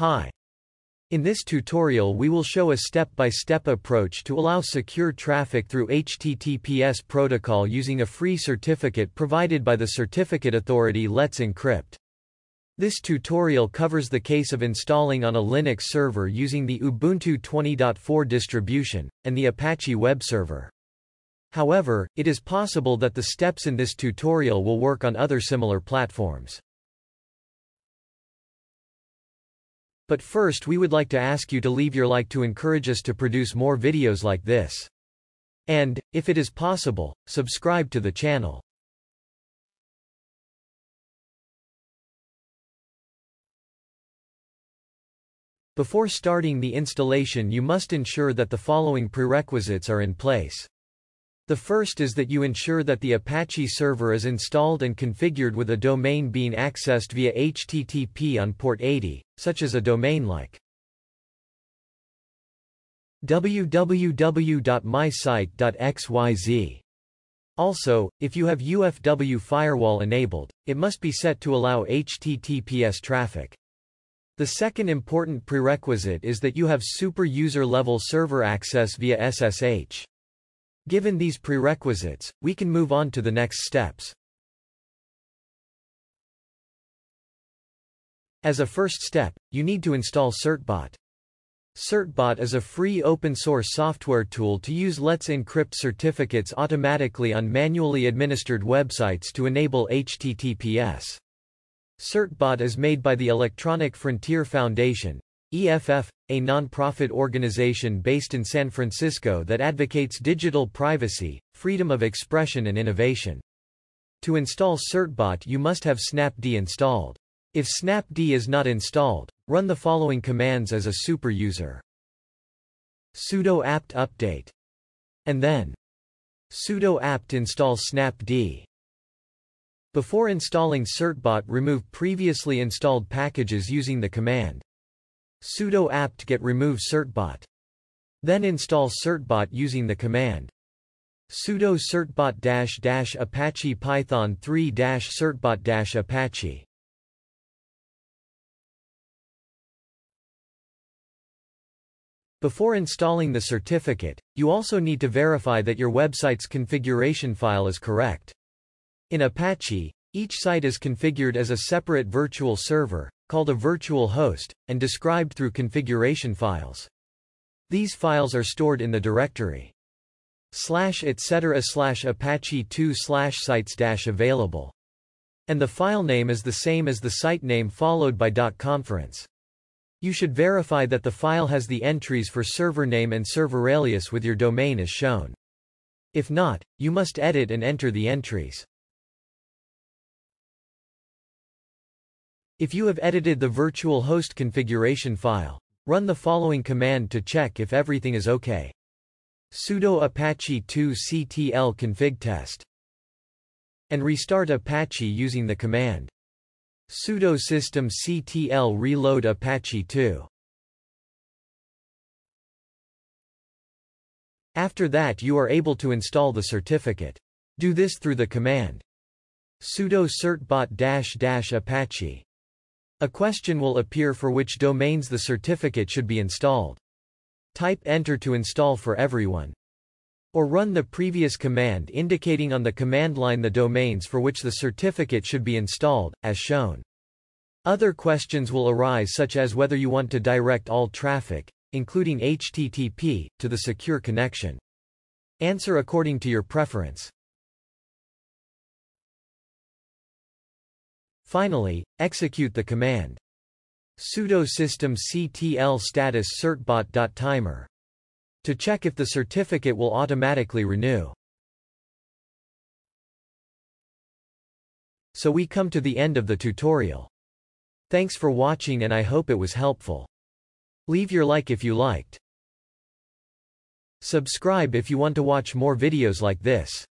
Hi. In this tutorial we will show a step-by-step -step approach to allow secure traffic through HTTPS protocol using a free certificate provided by the certificate authority Let's Encrypt. This tutorial covers the case of installing on a Linux server using the Ubuntu 20.4 distribution, and the Apache web server. However, it is possible that the steps in this tutorial will work on other similar platforms. But first we would like to ask you to leave your like to encourage us to produce more videos like this. And, if it is possible, subscribe to the channel. Before starting the installation you must ensure that the following prerequisites are in place. The first is that you ensure that the Apache server is installed and configured with a domain being accessed via HTTP on port 80, such as a domain like www.mysite.xyz. Also, if you have UFW firewall enabled, it must be set to allow HTTPS traffic. The second important prerequisite is that you have super user level server access via SSH. Given these prerequisites, we can move on to the next steps. As a first step, you need to install Certbot. Certbot is a free open-source software tool to use Let's Encrypt certificates automatically on manually administered websites to enable HTTPS. Certbot is made by the Electronic Frontier Foundation, EFF, a non-profit organization based in San Francisco that advocates digital privacy, freedom of expression and innovation. To install Certbot you must have Snapd installed. If Snapd is not installed, run the following commands as a super user. sudo apt update. And then sudo apt install snapd. Before installing Certbot remove previously installed packages using the command sudo apt get remove certbot. Then install certbot using the command sudo certbot dash dash apache python 3 dash certbot dash apache. Before installing the certificate, you also need to verify that your website's configuration file is correct. In Apache, each site is configured as a separate virtual server, called a virtual host, and described through configuration files. These files are stored in the directory slash etc slash apache 2 slash sites dash available. And the file name is the same as the site name followed by .conference. You should verify that the file has the entries for server name and server alias with your domain as shown. If not, you must edit and enter the entries. If you have edited the virtual host configuration file, run the following command to check if everything is okay. sudo apache 2 ctl config test and restart Apache using the command sudo system ctl reload apache 2. After that you are able to install the certificate. Do this through the command sudo certbot-apache. A question will appear for which domains the certificate should be installed. Type Enter to install for everyone. Or run the previous command indicating on the command line the domains for which the certificate should be installed, as shown. Other questions will arise such as whether you want to direct all traffic, including HTTP, to the secure connection. Answer according to your preference. Finally, execute the command sudo system ctl status certbot.timer to check if the certificate will automatically renew. So we come to the end of the tutorial. Thanks for watching and I hope it was helpful. Leave your like if you liked. Subscribe if you want to watch more videos like this.